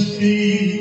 see